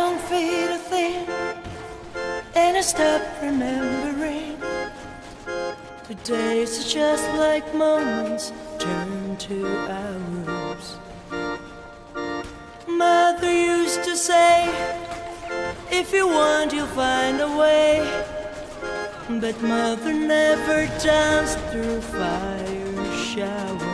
don't feel a thing, and I stop remembering. The days are just like moments turn to hours. Mother used to say, if you want, you'll find a way. But mother never danced through fire shower.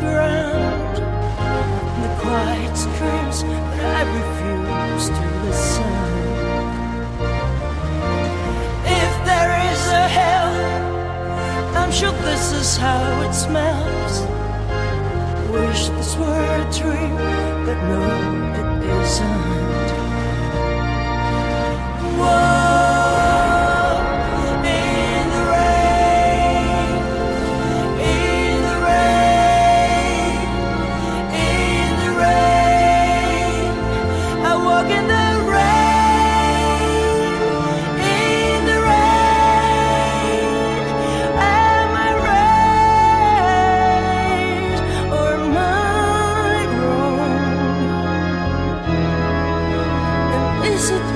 Ground, the quiet screams, but I refuse to listen. If there is a hell, I'm sure this is how it smells. Wish this were a dream, but no, it isn't. yüzük